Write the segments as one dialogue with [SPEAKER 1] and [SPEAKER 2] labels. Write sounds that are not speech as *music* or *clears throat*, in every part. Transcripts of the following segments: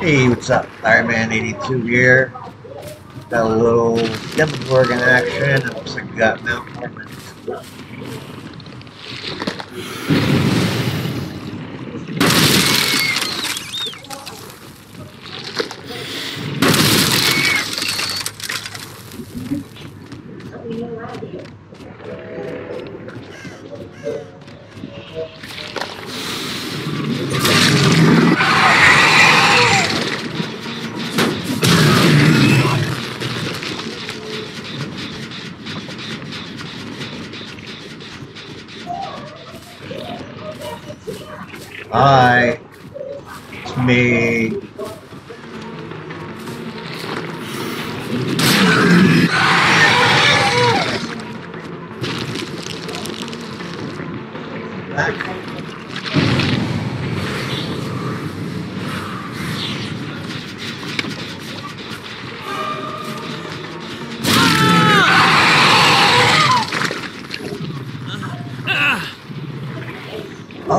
[SPEAKER 1] Hey, what's up? Larryman 82 here. Got a little Demogorgon action. It looks like we got Mount Ormond.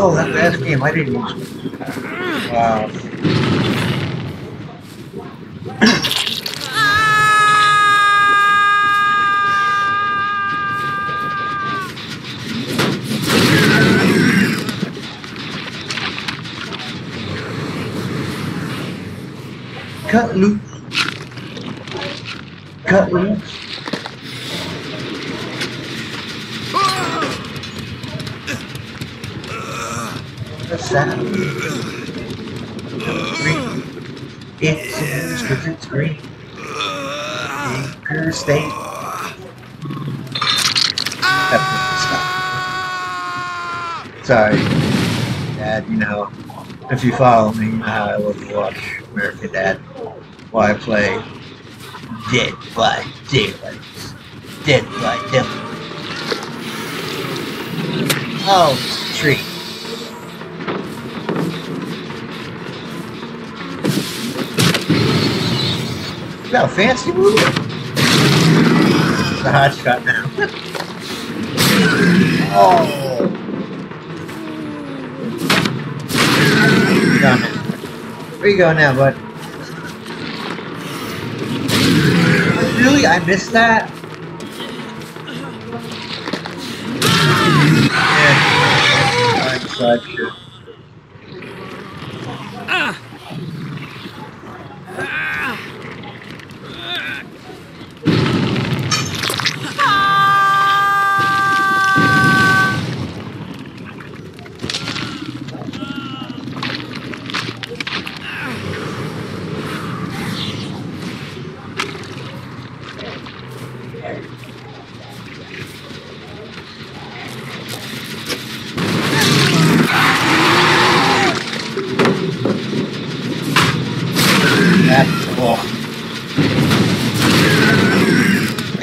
[SPEAKER 1] Oh, that last game I didn't use. Hmm. Wow. *clears throat* Cut loose. Cut loose. What's that? Green. It's because it's green. Anchor state. Sorry, Dad. You know, if you follow me, I to watch American Dad. Why I play Dead by Daylight. Dead by Daylight. Oh, it's a tree. You got a fancy movie? The hot shot now. *laughs* oh. It. Where you going now, bud? Really? I missed that? Yeah. I'm a...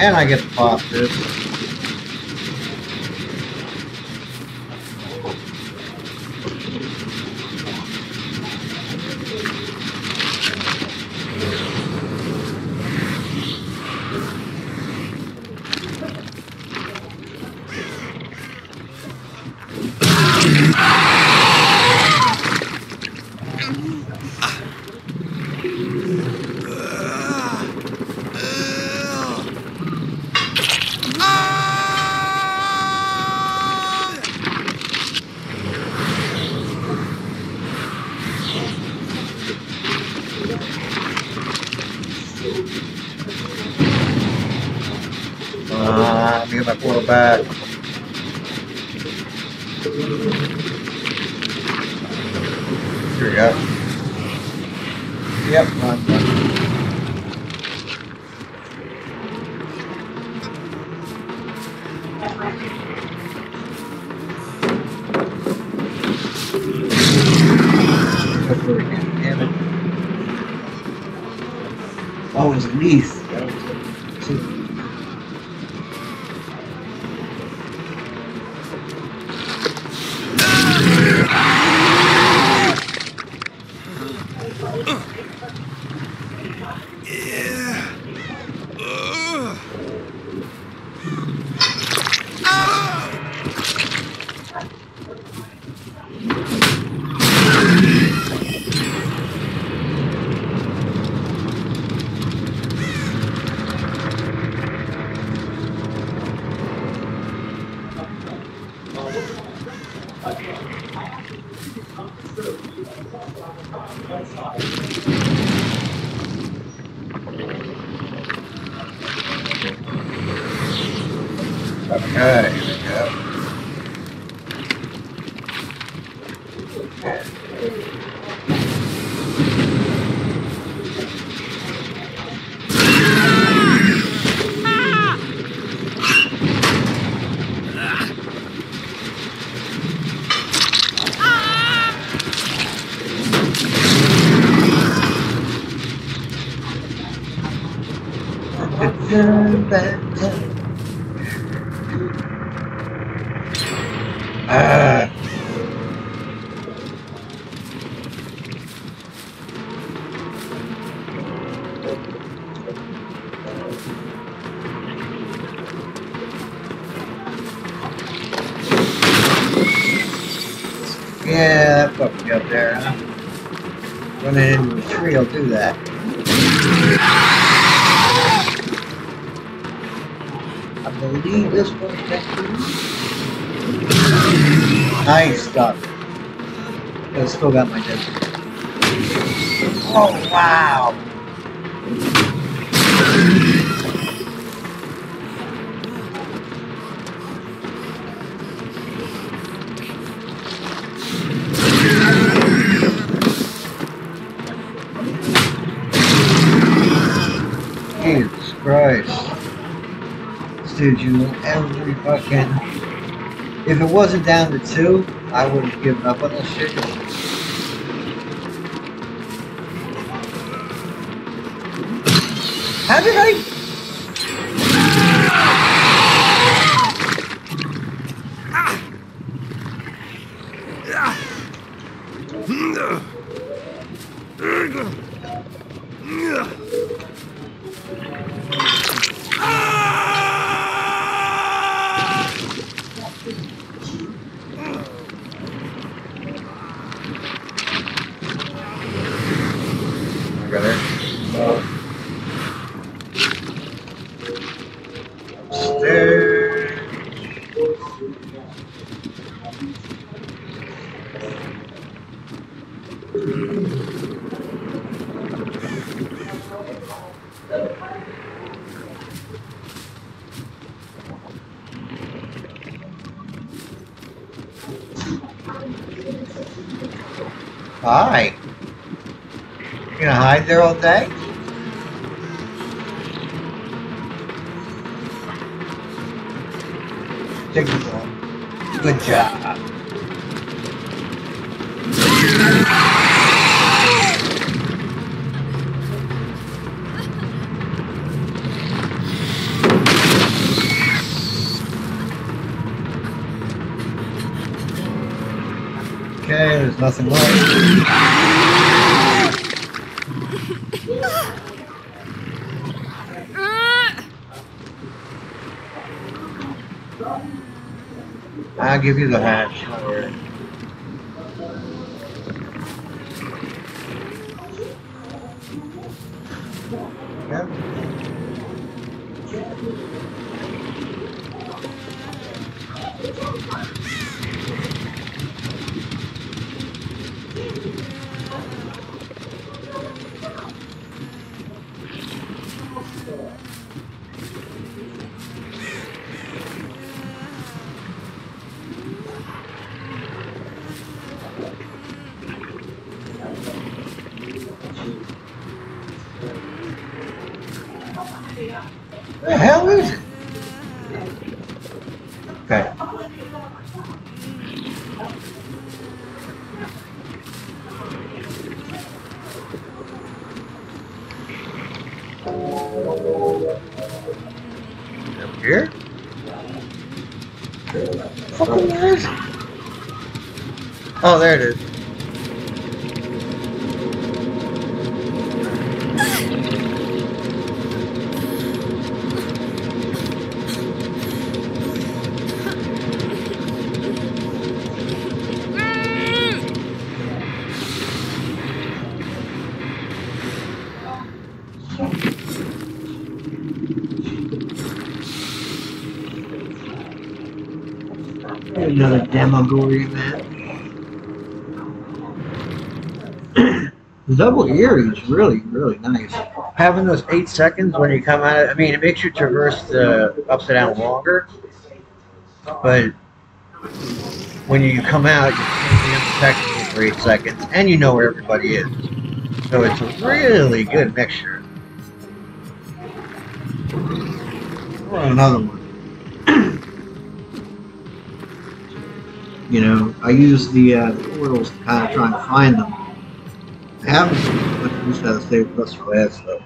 [SPEAKER 1] And I get to pop Ah, Me get my portal back. Here we go. Yep, run, run. Oh, Okay, Yeah, that fucked me up there, huh? Running into a tree will do that. I believe this to me. Nice stuff. I still got my dead. Oh, wow. Know, every fucking... If it wasn't down to two, I would have given up on this shit. How did I... I got there all day? Take this one. Good job. Okay, there's nothing left. Give you the hatch. Oh, there it is. Another Demogorgon man. The double Erie is really, really nice. Having those eight seconds when you come out, I mean, it makes you traverse the upside down longer, but when you come out, you're undetectable for eight seconds, and you know where everybody is. So it's a really good mixture. Another one. *clears throat* you know, I use the, uh, the portals to kind of try and find them. I haven't, but at least I save plus for last though.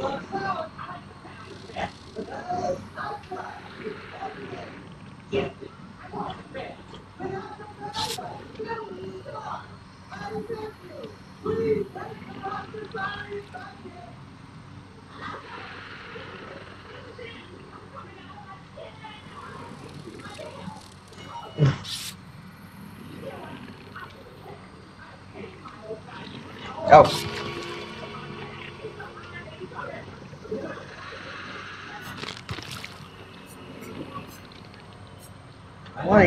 [SPEAKER 1] Oh.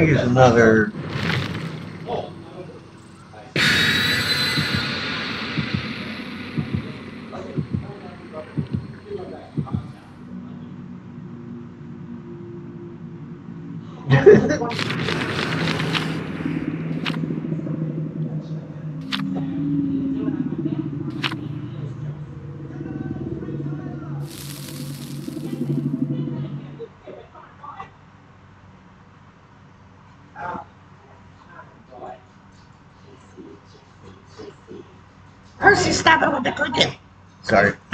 [SPEAKER 1] I want to
[SPEAKER 2] Percy, stop it with the cooking.
[SPEAKER 1] Sorry. *clears throat*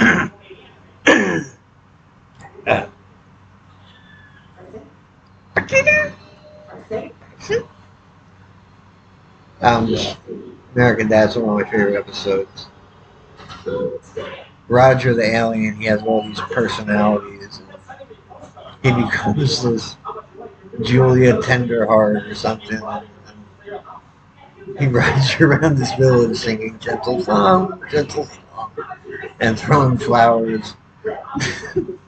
[SPEAKER 1] um, American Dad's one of my favorite episodes. Roger the alien, he has all these personalities. He becomes this Julia Tenderheart or something. He rides around this village singing gentle song, gentle song, and throwing flowers. and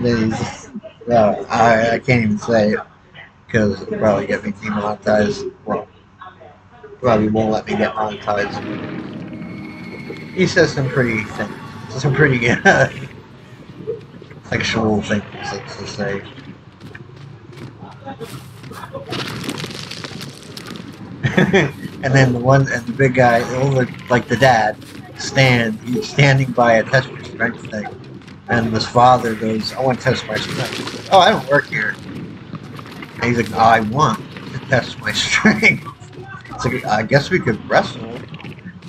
[SPEAKER 1] then he's, well, I, I can't even say it because it'll probably get me demonetized. Well, probably won't let me get monetized. He says some pretty things, some pretty uh, *laughs* sexual things, let's just say. *laughs* and then the one and the big guy, over like the dad, stand he's standing by a test your strength thing, and his father goes, "I want to test my strength." Oh, I don't work here. And he's like, oh, "I want to test my *laughs* strength." It's like, I guess we could wrestle.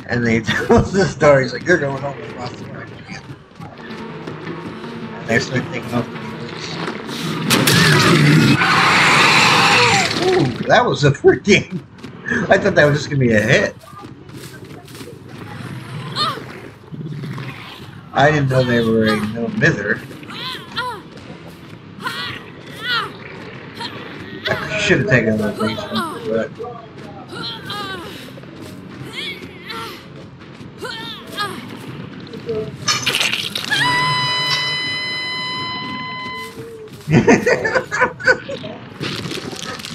[SPEAKER 1] And they *laughs* tell us the story. He's like, "You're going home the road." And they start thinking of Ooh, that was a freaking I thought that was just gonna be a hit. I didn't know they were a no mither. I should have taken the basement, but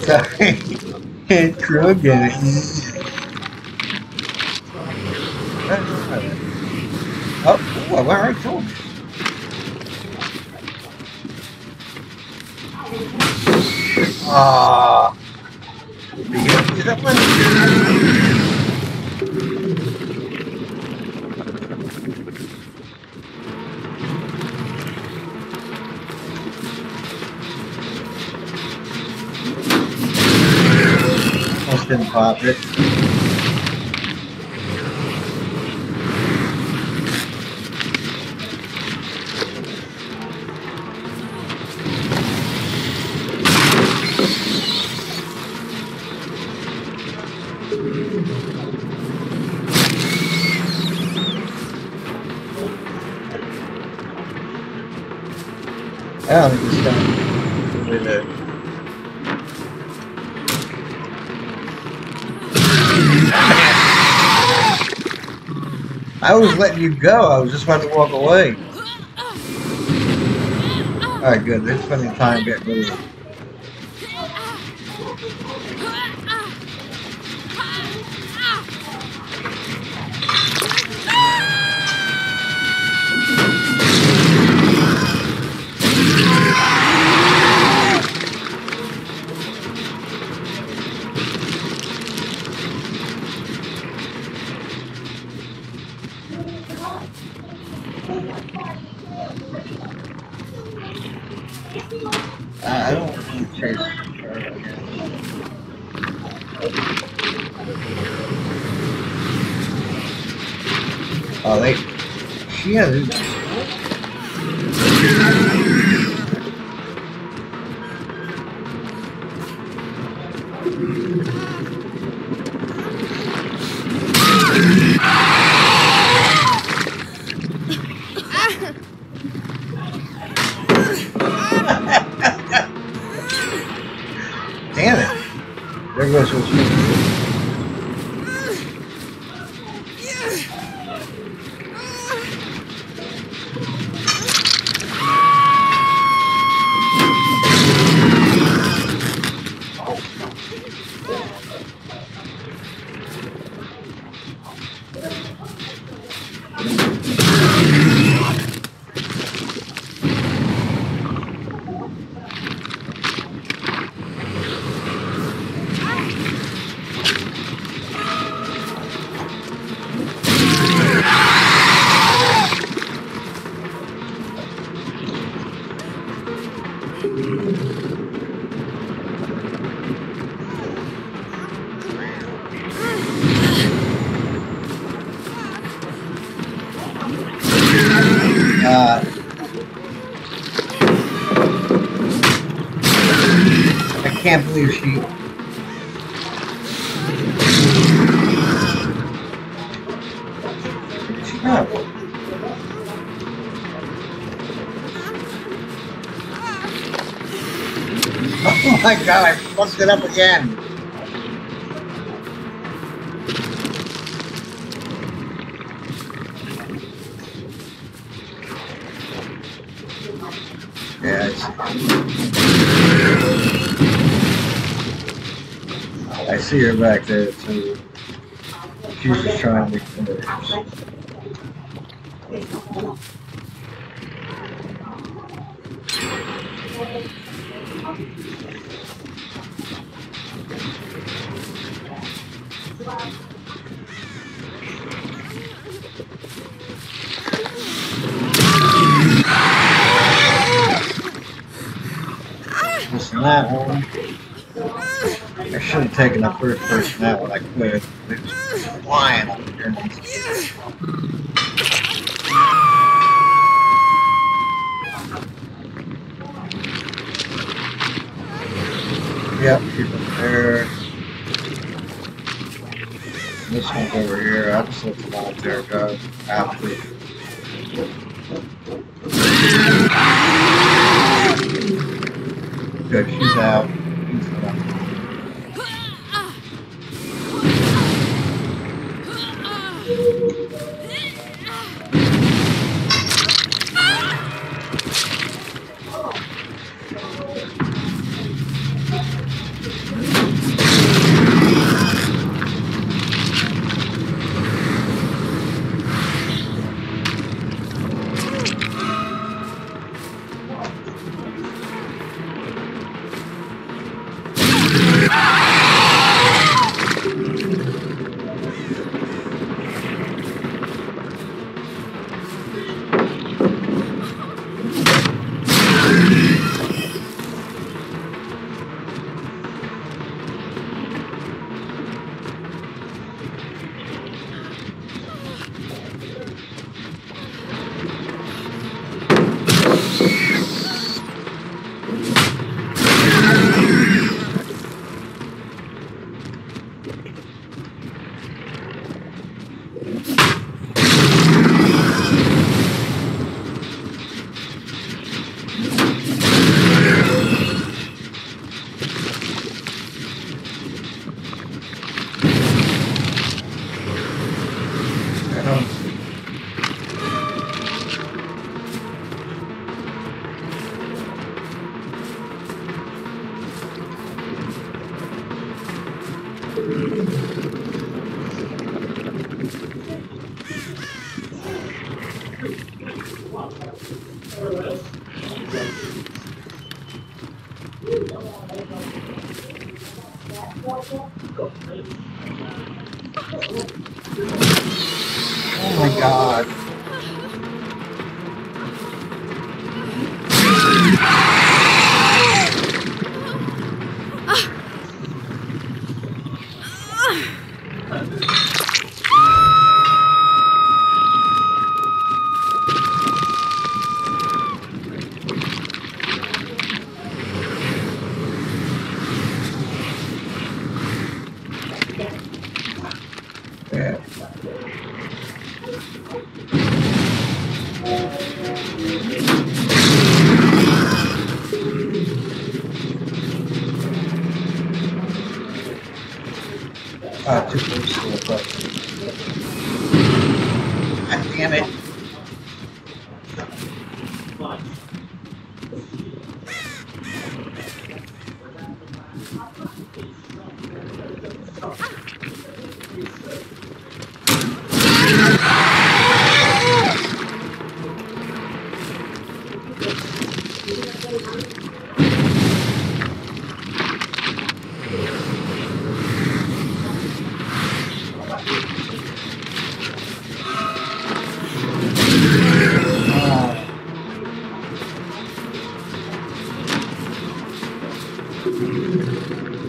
[SPEAKER 1] Sorry. *laughs* *laughs* And Krogan. Oh, oh, where told you. Ah. Is that one? Didn't pop it. I don't think it's done. I was letting you go. I was just about to walk away. Alright, good. They're spending time getting rid of She Uh, I can't believe she. My god, I fucked it up again. Yeah, I see. Her back there too. She's just trying to be close. Listen, that one. I should have taken the first person out when I quit. It was flying up here. Keep it there. This one's over here. I'll just let the volunteer go after. Good, she's out. ハハハハ!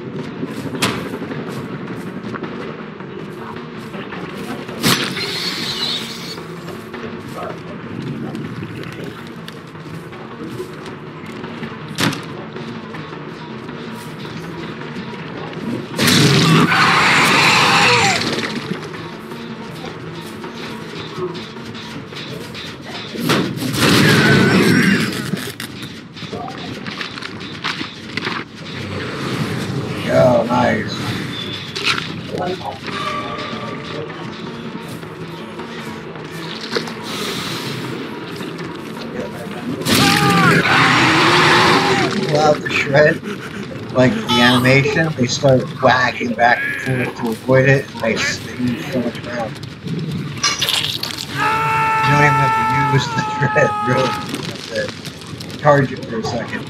[SPEAKER 1] Animation, they start whacking back and forth to avoid it, and they spin so much around. You don't even have to use the shred, *laughs* really. You have to charge it for a second.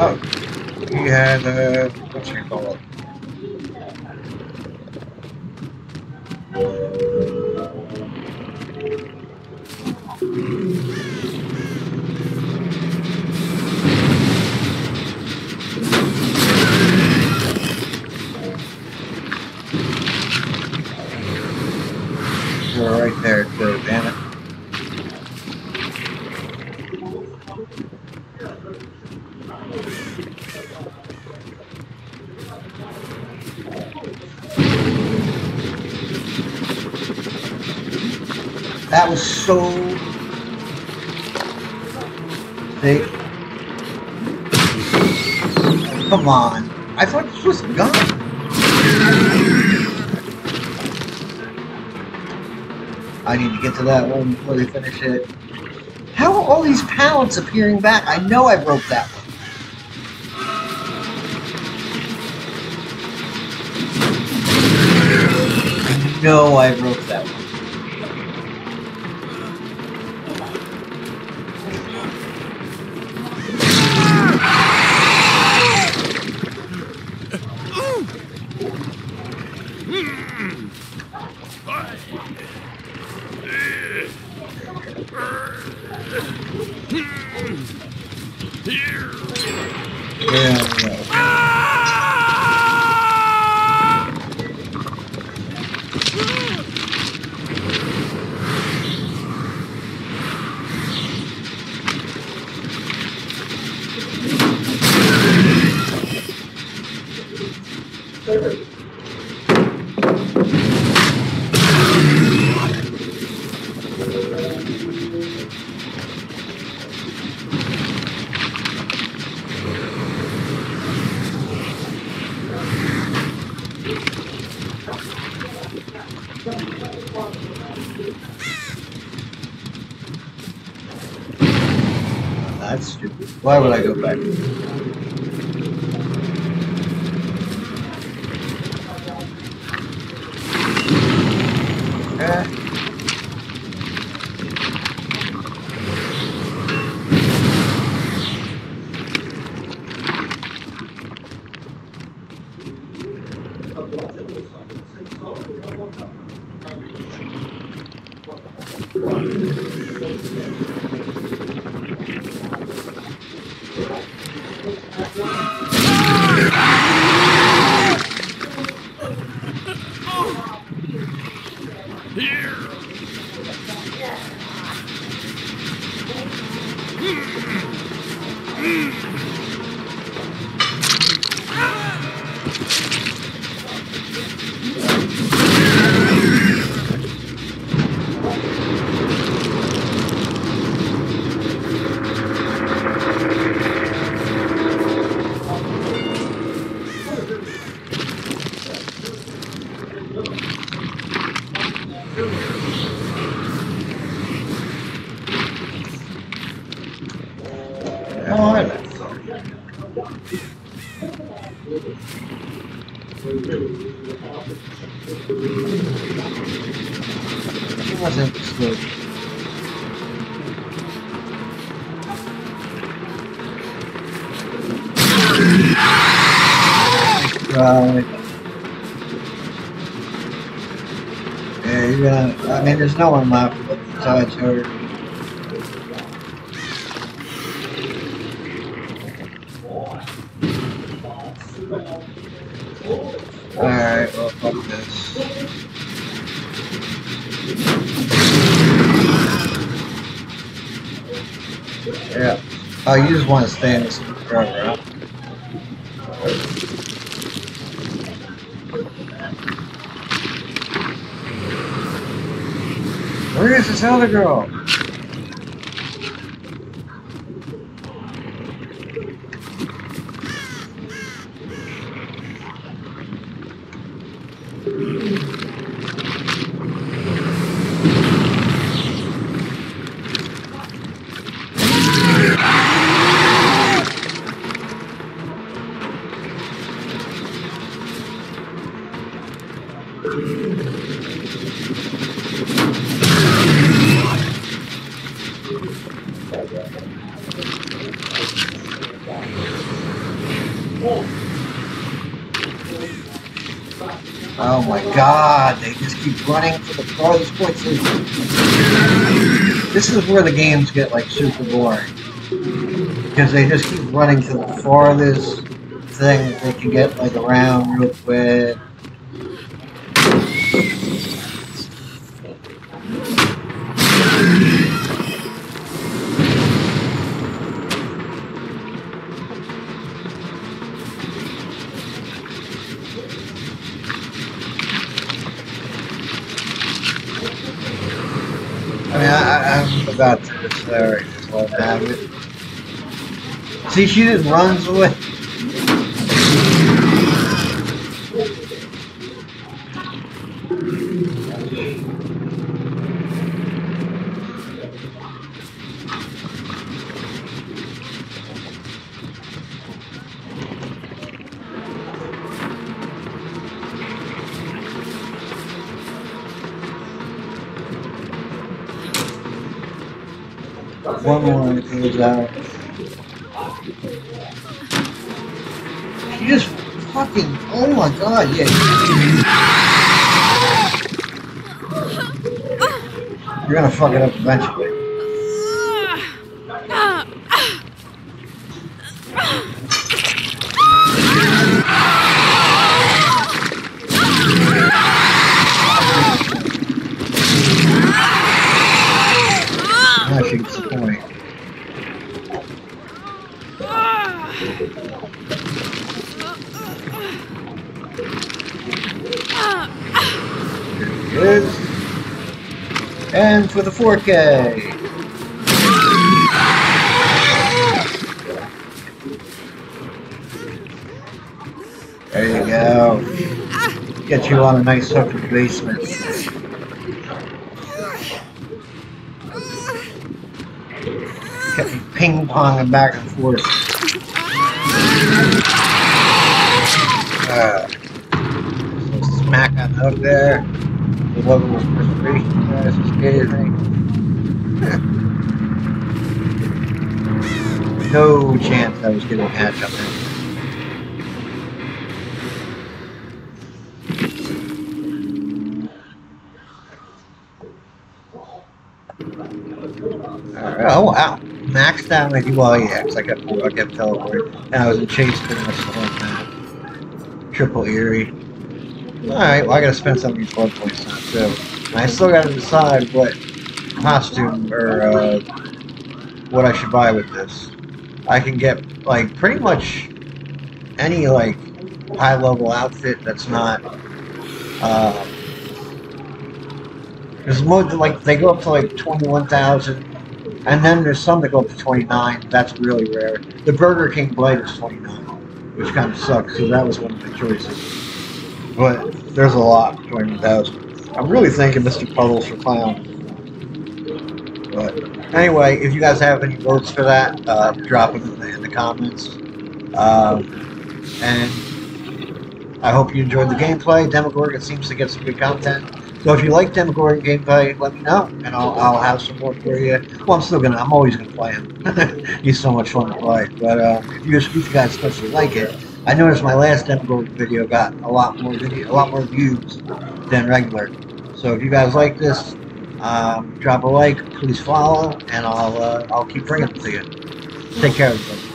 [SPEAKER 1] Oh, he had, uh, get to that one before they finish it. How are all these pallets appearing back? I know I broke that one. I know I broke that one. Stupid. Why would I go back? No one left besides her. Alright, well, fuck this. Yeah. Oh, you just want to stay in this forever, huh? Is this other girl? Oh my god, they just keep running to the farthest places. This is where the games get like super boring. Because they just keep running to the farthest thing they can get like around real quick. See, she just runs away. One more goes out. Fucking, oh my god, yeah. You're gonna fuck it up eventually. The 4K. There you go. Get you on a nice fucking basement. kept me ping ponging back and forth. Uh, smack on hook there. The level of frustration there is scathing. no chance I was getting a hatch up there. Oh wow. Maxed out my 'cause I kept I kept teleporting. And I was in chase much the whole time. Triple Iri. Alright, well I gotta spend some of these blood points now too. I still gotta decide what costume or uh, what I should buy with this. I can get like pretty much any like high level outfit that's not uh there's more like they go up to like twenty one thousand and then there's some that go up to twenty nine. That's really rare. The Burger King blade is twenty nine, which kind of sucks because that was one of my choices. But there's a lot twenty thousand. I'm really thanking Mr. Puddles for clown. But anyway, if you guys have any votes for that, uh, drop them in the, in the comments. Um, and I hope you enjoyed the gameplay. Demogorgon it seems to get some good content. So if you like Demogorgon gameplay, let me know, and I'll, I'll have some more for you. Well, I'm still gonna, I'm always gonna play him. He's *laughs* so much fun to play. But uh, if you, if you guys especially like it, I noticed my last Demogorgon video got a lot more video, a lot more views than regular. So if you guys like this, um, drop a like, please follow, and I'll uh, I'll keep bringing them to you. Take care, everybody.